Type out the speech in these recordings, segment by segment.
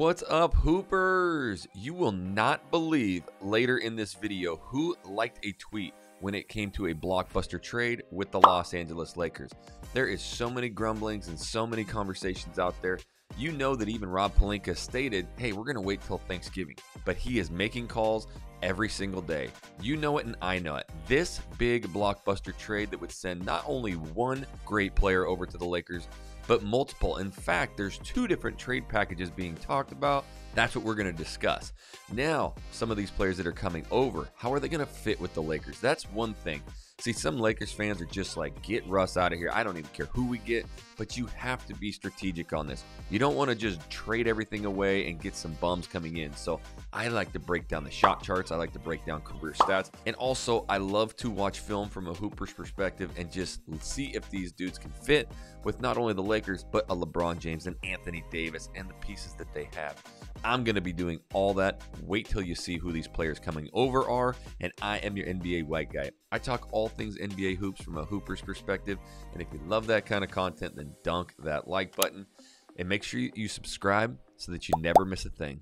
What's up, Hoopers? You will not believe later in this video who liked a tweet when it came to a blockbuster trade with the Los Angeles Lakers. There is so many grumblings and so many conversations out there. You know that even Rob Pelinka stated, hey, we're going to wait till Thanksgiving. But he is making calls every single day. You know it and I know it. This big blockbuster trade that would send not only one great player over to the Lakers, but multiple. In fact, there's two different trade packages being talked about. That's what we're going to discuss. Now, some of these players that are coming over, how are they going to fit with the Lakers? That's one thing. See, some Lakers fans are just like, get Russ out of here. I don't even care who we get, but you have to be strategic on this. You don't want to just trade everything away and get some bums coming in. So I like to break down the shot charts. I like to break down career stats. And also, I love to watch film from a Hooper's perspective and just see if these dudes can fit with not only the Lakers, but a LeBron James and Anthony Davis and the pieces that they have. I'm going to be doing all that. Wait till you see who these players coming over are. And I am your NBA white guy. I talk all things NBA hoops from a Hooper's perspective. And if you love that kind of content, then dunk that like button and make sure you subscribe so that you never miss a thing.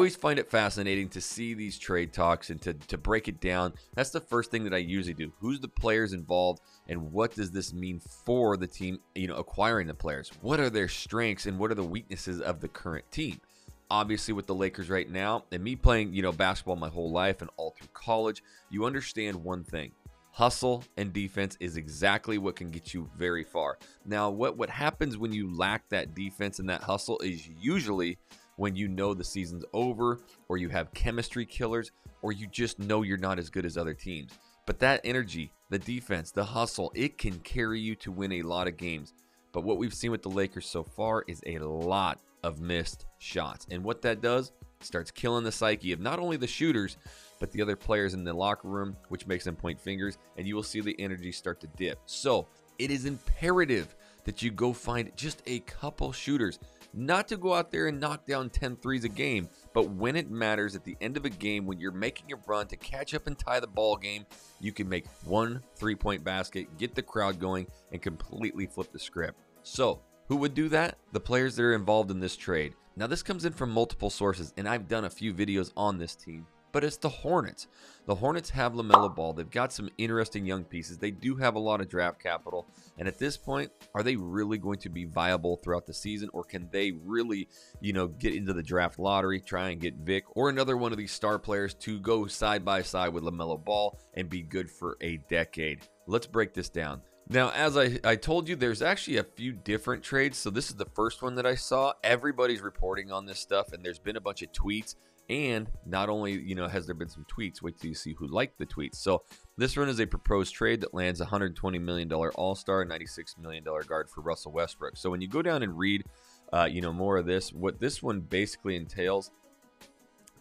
Always find it fascinating to see these trade talks and to, to break it down. That's the first thing that I usually do. Who's the players involved and what does this mean for the team, you know, acquiring the players? What are their strengths and what are the weaknesses of the current team? Obviously, with the Lakers right now, and me playing, you know, basketball my whole life and all through college, you understand one thing hustle and defense is exactly what can get you very far. Now, what what happens when you lack that defense and that hustle is usually when you know the season's over, or you have chemistry killers, or you just know you're not as good as other teams. But that energy, the defense, the hustle, it can carry you to win a lot of games. But what we've seen with the Lakers so far is a lot of missed shots. And what that does, starts killing the psyche of not only the shooters, but the other players in the locker room, which makes them point fingers, and you will see the energy start to dip. So it is imperative that you go find just a couple shooters not to go out there and knock down 10 threes a game, but when it matters at the end of a game, when you're making a run to catch up and tie the ball game, you can make one three point basket, get the crowd going, and completely flip the script. So, who would do that? The players that are involved in this trade. Now, this comes in from multiple sources, and I've done a few videos on this team but it's the Hornets. The Hornets have LaMelo Ball. They've got some interesting young pieces. They do have a lot of draft capital. And at this point, are they really going to be viable throughout the season or can they really, you know, get into the draft lottery, try and get Vic or another one of these star players to go side by side with LaMelo Ball and be good for a decade? Let's break this down. Now, as I, I told you, there's actually a few different trades. So this is the first one that I saw. Everybody's reporting on this stuff, and there's been a bunch of tweets. And not only, you know, has there been some tweets, wait till you see who liked the tweets. So this one is a proposed trade that lands $120 million all-star, $96 million guard for Russell Westbrook. So when you go down and read, uh, you know, more of this, what this one basically entails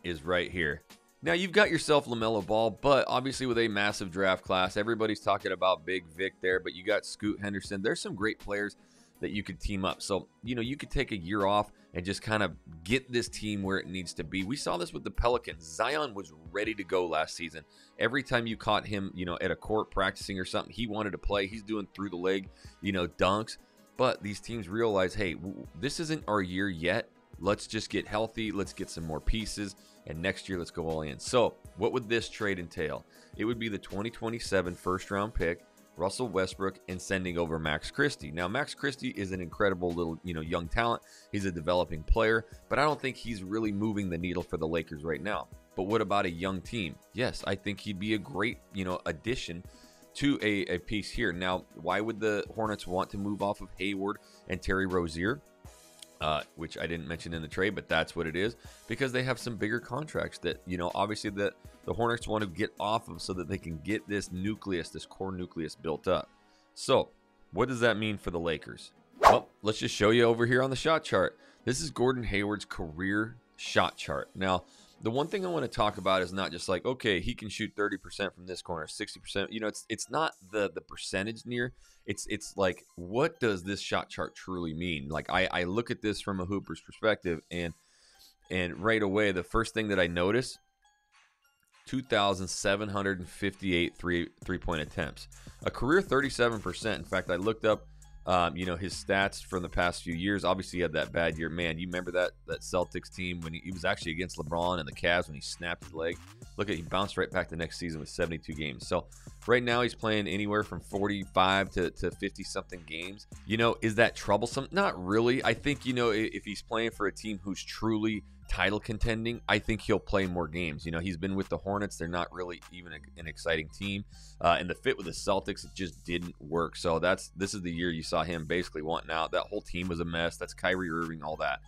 is right here. Now you've got yourself LaMelo Ball, but obviously with a massive draft class, everybody's talking about Big Vic there, but you got Scoot Henderson. There's some great players that you could team up. So, you know, you could take a year off and just kind of get this team where it needs to be. We saw this with the Pelicans. Zion was ready to go last season. Every time you caught him, you know, at a court practicing or something, he wanted to play. He's doing through the leg, you know, dunks. But these teams realize, hey, this isn't our year yet. Let's just get healthy. Let's get some more pieces. And next year, let's go all in. So, what would this trade entail? It would be the 2027 first round pick Russell Westbrook, and sending over Max Christie. Now, Max Christie is an incredible little, you know, young talent. He's a developing player, but I don't think he's really moving the needle for the Lakers right now. But what about a young team? Yes, I think he'd be a great, you know, addition to a, a piece here. Now, why would the Hornets want to move off of Hayward and Terry Rozier? Uh, which I didn't mention in the trade, but that's what it is because they have some bigger contracts that you know obviously that the Hornets want to get off of so that they can get this nucleus, this core nucleus built up. So, what does that mean for the Lakers? Well, let's just show you over here on the shot chart. This is Gordon Hayward's career shot chart. Now, the one thing I want to talk about is not just like, okay, he can shoot 30% from this corner, 60%. You know, it's it's not the the percentage near. It's it's like what does this shot chart truly mean? Like I, I look at this from a hooper's perspective and and right away the first thing that I notice 2,758 three three point attempts, a career 37%. In fact, I looked up, um, you know, his stats from the past few years. Obviously, he had that bad year. Man, you remember that that Celtics team when he, he was actually against LeBron and the Cavs when he snapped his leg. Look at he bounced right back the next season with 72 games. So right now he's playing anywhere from 45 to, to 50 something games. You know, is that troublesome? Not really. I think you know if he's playing for a team who's truly title contending, I think he'll play more games. You know, he's been with the Hornets. They're not really even a, an exciting team. Uh, and the fit with the Celtics, it just didn't work. So that's this is the year you saw him basically wanting out. That whole team was a mess. That's Kyrie Irving, all that.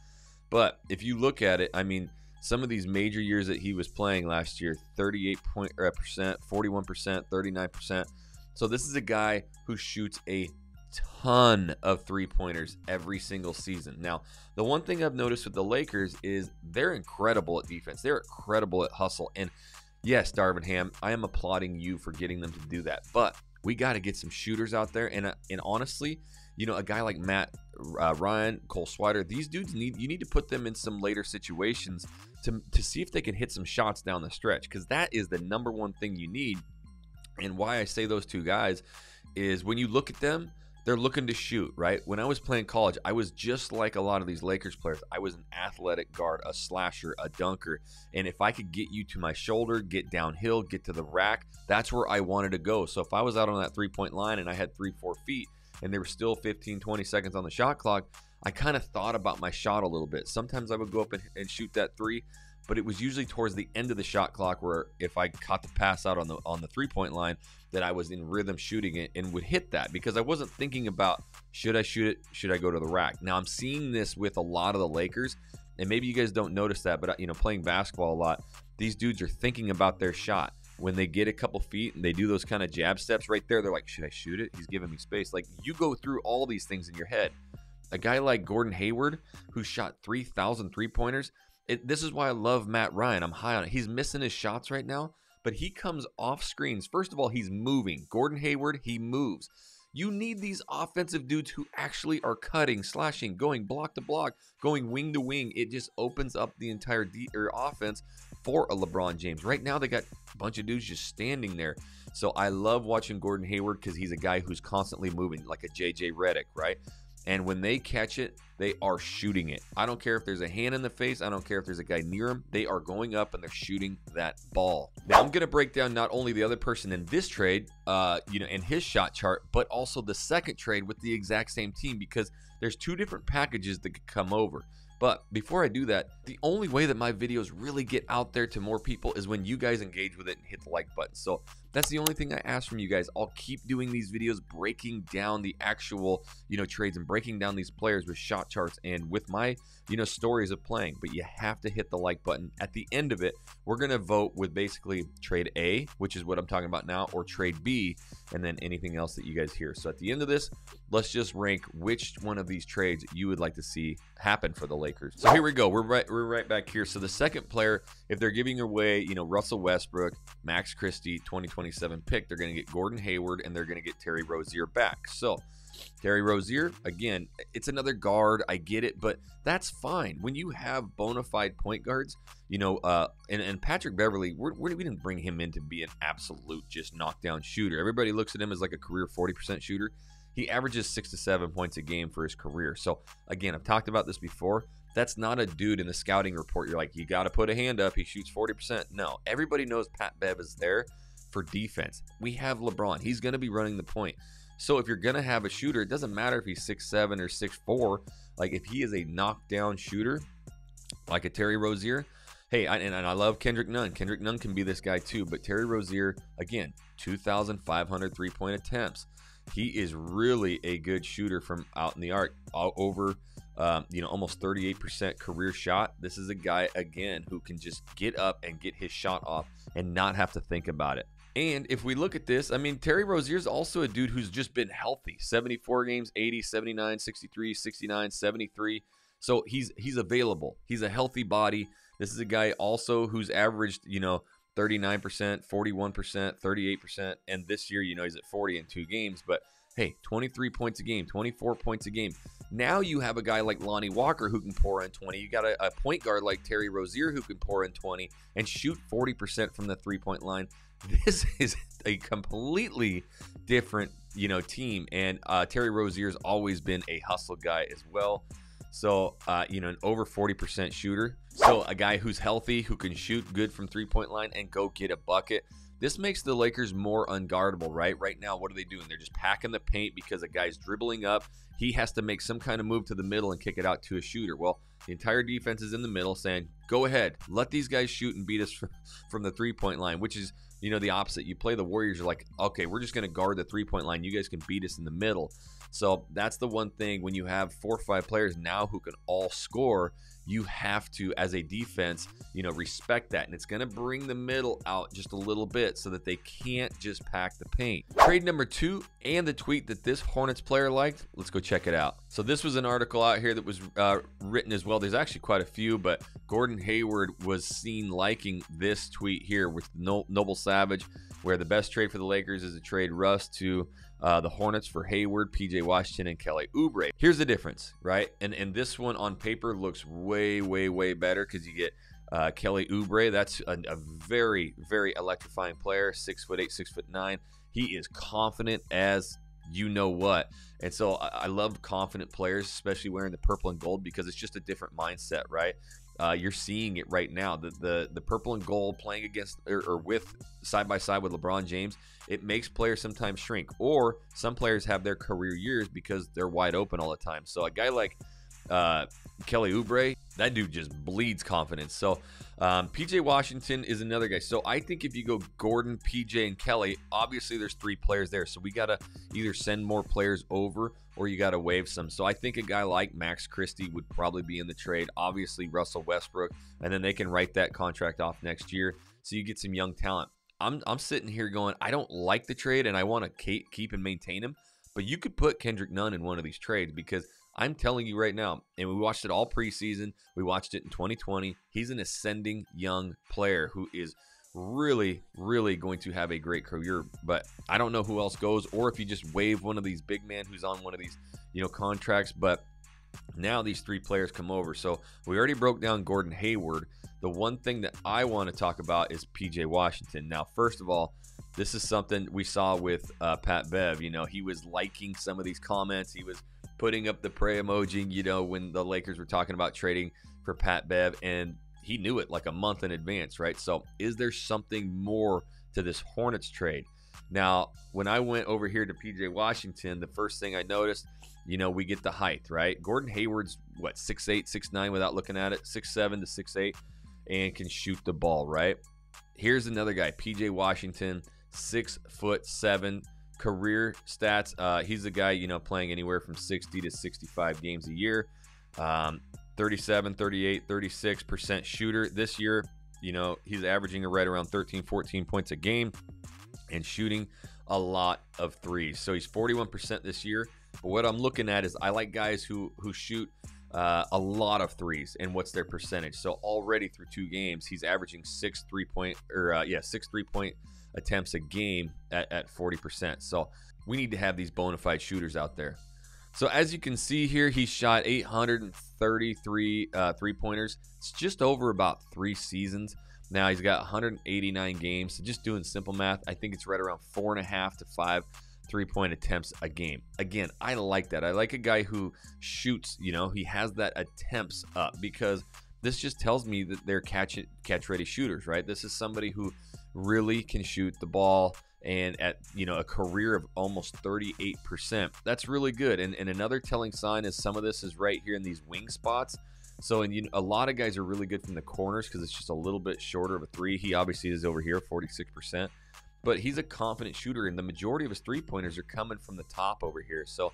But if you look at it, I mean, some of these major years that he was playing last year 38 point, uh, percent 41% 39% so this is a guy who shoots a ton of three pointers every single season. Now, the one thing I've noticed with the Lakers is they're incredible at defense. They're incredible at hustle. And yes, Darvin Ham, I am applauding you for getting them to do that. But we got to get some shooters out there. And uh, and honestly, you know, a guy like Matt uh, Ryan, Cole Swider, these dudes need you need to put them in some later situations to to see if they can hit some shots down the stretch because that is the number one thing you need. And why I say those two guys is when you look at them, they're looking to shoot, right? When I was playing college, I was just like a lot of these Lakers players. I was an athletic guard, a slasher, a dunker. And if I could get you to my shoulder, get downhill, get to the rack, that's where I wanted to go. So if I was out on that three point line and I had three, four feet and there were still 15, 20 seconds on the shot clock, I kind of thought about my shot a little bit. Sometimes I would go up and, and shoot that three but it was usually towards the end of the shot clock where if I caught the pass out on the on the three point line, that I was in rhythm shooting it and would hit that because I wasn't thinking about should I shoot it, should I go to the rack. Now I'm seeing this with a lot of the Lakers, and maybe you guys don't notice that, but uh, you know, playing basketball a lot, these dudes are thinking about their shot. When they get a couple feet and they do those kind of jab steps right there, they're like, should I shoot it? He's giving me space. Like you go through all these things in your head. A guy like Gordon Hayward, who shot 3,000 three pointers, it, this is why I love Matt Ryan. I'm high on it. He's missing his shots right now, but he comes off screens. First of all, he's moving. Gordon Hayward, he moves. You need these offensive dudes who actually are cutting, slashing, going block to block, going wing to wing. It just opens up the entire de- or offense for a LeBron James. Right now, they got a bunch of dudes just standing there. So I love watching Gordon Hayward because he's a guy who's constantly moving, like a JJ Redick, right? And when they catch it, they are shooting it. I don't care if there's a hand in the face. I don't care if there's a guy near him. They are going up and they're shooting that ball. Now I'm going to break down not only the other person in this trade, uh, you know, in his shot chart, but also the second trade with the exact same team because there's two different packages that could come over. But before I do that, the only way that my videos really get out there to more people is when you guys engage with it and hit the like button. So that's the only thing I ask from you guys. I'll keep doing these videos, breaking down the actual, you know, trades and breaking down these players with shot charts and with my, you know, stories of playing. But you have to hit the like button. At the end of it, we're going to vote with basically trade A, which is what I'm talking about now, or trade B, and then anything else that you guys hear. So at the end of this, let's just rank which one of these trades you would like to see happen for the Lakers. So here we go. We're right we're right back here. So the second player, if they're giving away, you know, Russell Westbrook, Max Christie, 2027 pick, they're going to get Gordon Hayward and they're going to get Terry Rozier back. So Terry Rozier, again, it's another guard. I get it, but that's fine. When you have bona fide point guards, you know, uh, and, and Patrick Beverley, we're, we're, we did not bring him in to be an absolute just knockdown shooter. Everybody looks at him as like a career 40% shooter. He averages six to seven points a game for his career. So, again, I've talked about this before. That's not a dude in the scouting report. You're like, you got to put a hand up. He shoots 40%. No, everybody knows Pat Bev is there for defense. We have LeBron. He's going to be running the point. So if you're going to have a shooter, it doesn't matter if he's six seven or six four. Like if he is a knockdown shooter, like a Terry Rozier, hey, I, and, and I love Kendrick Nunn. Kendrick Nunn can be this guy too. But Terry Rozier, again, 2,500 three point attempts. He is really a good shooter from out in the arc, all over um, you know, almost 38% career shot. This is a guy, again, who can just get up and get his shot off and not have to think about it. And if we look at this, I mean, Terry Rozier is also a dude who's just been healthy 74 games, 80, 79, 63, 69, 73. So he's he's available. He's a healthy body. This is a guy also who's averaged, you know, 39%, 41%, 38%. And this year, you know, he's at 40 in two games. But Hey, 23 points a game, 24 points a game. Now you have a guy like Lonnie Walker who can pour in 20. You got a, a point guard like Terry Rozier who can pour in 20 and shoot 40% from the three point line. This is a completely different, you know, team. And uh, Terry Rozier's always been a hustle guy as well. So, uh, you know, an over 40% shooter. So, a guy who's healthy, who can shoot good from three point line and go get a bucket. This makes the Lakers more unguardable, right? Right now, what are they doing? They're just packing the paint because a guy's dribbling up. He has to make some kind of move to the middle and kick it out to a shooter. Well, the entire defense is in the middle saying, go ahead, let these guys shoot and beat us from the three point line, which is, you know, the opposite. You play the Warriors, you're like, okay, we're just going to guard the three point line. You guys can beat us in the middle. So that's the one thing when you have four or five players now who can all score, you have to, as a defense, you know, respect that. And it's going to bring the middle out just a little bit so that they can't just pack the paint. Trade number two and the tweet that this Hornets player liked, let's go check it out. So this was an article out here that was uh, written as well. There's actually quite a few, but Gordon Hayward was seen liking this tweet here with Noble Savage, where the best trade for the Lakers is to trade Russ to uh, the Hornets for Hayward, PJ Washington, and Kelly Oubre. Here's the difference, right? And and this one on paper looks way, way, way better because you get uh, Kelly Oubre. That's a, a, very, very electrifying player. Six foot eight, six foot nine. He is confident as you know what. And so I, I love confident players, especially wearing the purple and gold, because it's just a different mindset, right? Uh, you're seeing it right now. The, the the purple and gold playing against or, or with side by side with LeBron James, it makes players sometimes shrink. Or some players have their career years because they're wide open all the time. So a guy like uh, Kelly Oubre, that dude just bleeds confidence. So um, PJ Washington is another guy. So I think if you go Gordon, PJ, and Kelly, obviously there's three players there. So we gotta either send more players over or you gotta waive some. So I think a guy like Max Christie would probably be in the trade. Obviously Russell Westbrook, and then they can write that contract off next year. So you get some young talent. I'm I'm sitting here going, I don't like the trade, and I want to keep and maintain him. But you could put Kendrick Nunn in one of these trades because I'm telling you right now, and we watched it all preseason. We watched it in 2020. He's an ascending young player who is really, really going to have a great career. But I don't know who else goes, or if you just waive one of these big men who's on one of these, you know, contracts. But now these three players come over. So we already broke down Gordon Hayward. The one thing that I want to talk about is PJ Washington. Now, first of all, this is something we saw with uh, Pat Bev. You know, he was liking some of these comments. He was putting up the pray emoji, you know, when the Lakers were talking about trading for Pat Bev, and he knew it like a month in advance, right? So, is there something more to this Hornets trade? Now, when I went over here to PJ Washington, the first thing I noticed, you know, we get the height, right? Gordon Hayward's what, six eight, six nine without looking at it, six seven to six eight, and can shoot the ball, right? Here's another guy, PJ Washington, six foot seven, career stats, uh, he's a guy, you know, playing anywhere from 60 to 65 games a year. Um, 37, 38, 36% shooter. This year, you know, he's averaging right around 13, 14 points a game and shooting a lot of threes. So he's 41% this year. But what I'm looking at is I like guys who who shoot uh, a lot of threes and what's their percentage. So already through two games, he's averaging six three point or uh, yeah six three point attempts a game at, at 40%. So we need to have these bona fide shooters out there. So as you can see here, he shot 833 uh, three pointers. It's just over about three seasons. Now he's got 189 games. So just doing simple math, I think it's right around four and a half to five three point attempts a game. Again, I like that. I like a guy who shoots, you know, he has that attempts up because this just tells me that they're catch catch ready shooters, right? This is somebody who really can shoot the ball and at you know a career of almost 38% that's really good. And, and another telling sign is some of this is right here in these wing spots. So and you know, a lot of guys are really good from the corners because it's just a little bit shorter of a three. He obviously is over here 46% but he's a confident shooter and the majority of his three pointers are coming from the top over here. So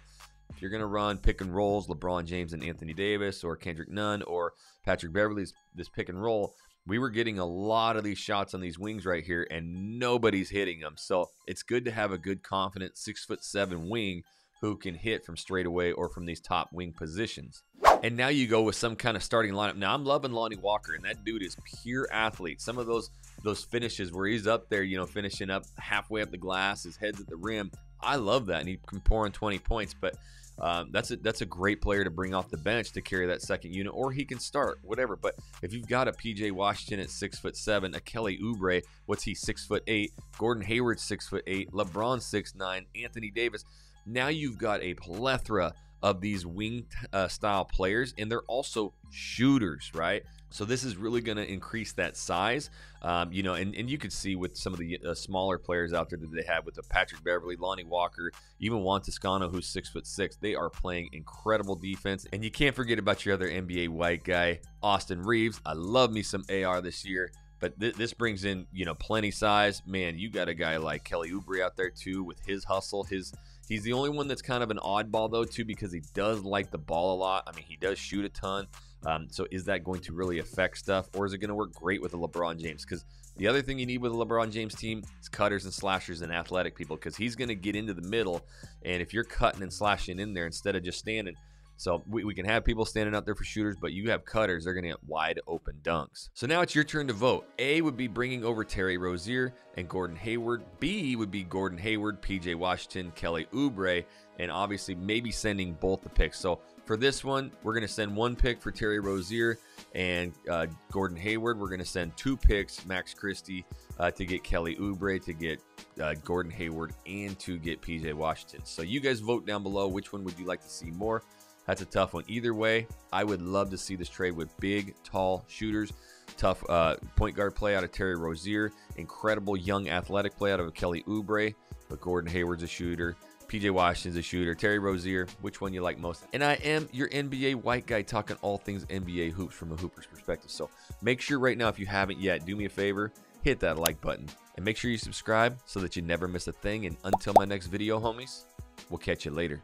if you're going to run pick and rolls lebron james and anthony davis or kendrick nunn or patrick Beverley's this pick and roll we were getting a lot of these shots on these wings right here, and nobody's hitting them. So it's good to have a good, confident six foot seven wing who can hit from straight away or from these top wing positions. And now you go with some kind of starting lineup. Now I'm loving Lonnie Walker, and that dude is pure athlete. Some of those those finishes where he's up there, you know, finishing up halfway up the glass, his head's at the rim. I love that, and he can pour in 20 points. But um, that's a that's a great player to bring off the bench to carry that second unit, or he can start whatever. But if you've got a PJ Washington at six foot seven, a Kelly Oubre, what's he six foot eight? Gordon Hayward six foot eight, LeBron six nine, Anthony Davis. Now you've got a plethora of these wing uh, style players, and they're also shooters, right? So this is really going to increase that size, um, you know, and, and you could see with some of the uh, smaller players out there that they have with the Patrick Beverley, Lonnie Walker, even Juan Toscano, who's six foot six. They are playing incredible defense, and you can't forget about your other NBA white guy, Austin Reaves. I love me some AR this year. But th- this brings in, you know, plenty size. Man, you got a guy like Kelly Oubre out there too with his hustle, his He's the only one that's kind of an oddball though too because he does like the ball a lot. I mean, he does shoot a ton. Um, so is that going to really affect stuff, or is it going to work great with a LeBron James? Because the other thing you need with a LeBron James team is cutters and slashers and athletic people because he's going to get into the middle, and if you're cutting and slashing in there instead of just standing, so we, we can have people standing out there for shooters, but you have cutters, they're going to get wide open dunks. So now it's your turn to vote. A would be bringing over Terry Rozier and Gordon Hayward. B would be Gordon Hayward, PJ Washington, Kelly Oubre, and obviously maybe sending both the picks. So for this one, we're going to send one pick for Terry Rozier and uh, Gordon Hayward. We're going to send two picks, Max Christie, uh, to get Kelly Oubre, to get uh, Gordon Hayward, and to get PJ Washington. So you guys vote down below. Which one would you like to see more? That's a tough one. Either way, I would love to see this trade with big, tall shooters. Tough uh, point guard play out of Terry Rozier. Incredible young athletic play out of Kelly Oubre. But Gordon Hayward's a shooter. PJ Washington's a shooter. Terry Rozier, which one you like most? And I am your NBA white guy talking all things NBA hoops from a hooper's perspective. So make sure right now, if you haven't yet, do me a favor, hit that like button. And make sure you subscribe so that you never miss a thing. And until my next video, homies, we'll catch you later.